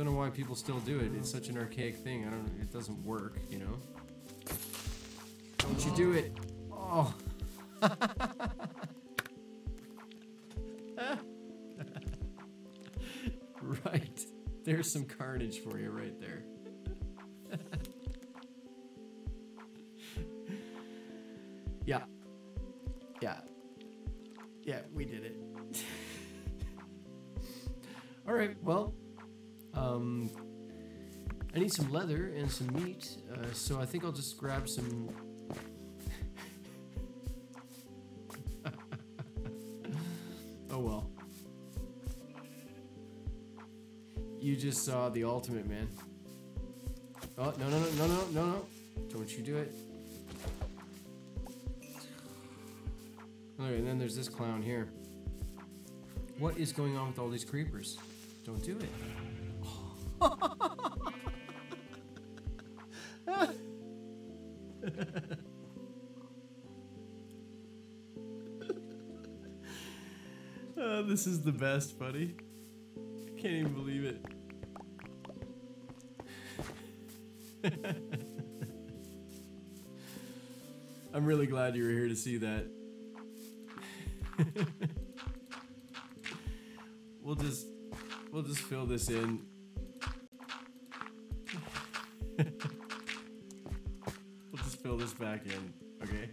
Don't know why people still do it. It's such an archaic thing. I don't. It doesn't work. You know. Don't you do it? Oh. right. There's some carnage for you right there. yeah. Yeah. Yeah, we did it. All right, well, um, I need some leather and some meat, uh, so I think I'll just grab some. oh well. You just saw the ultimate, man. Oh, no, no, no, no, no, no, no. Don't you do it. Okay, and then there's this clown here. What is going on with all these creepers? Don't do it. oh, this is the best, buddy. I can't even believe it. I'm really glad you were here to see that. we'll just we'll just fill this in. We'll just fill this back in, okay?